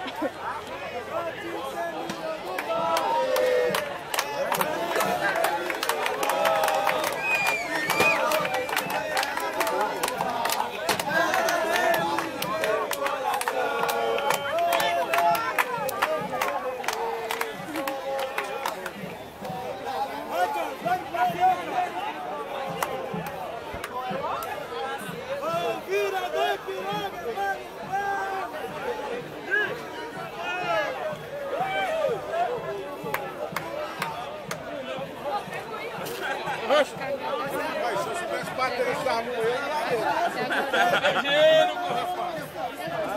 Thank you. Samuel e a ele.